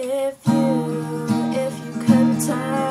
If you, if you could turn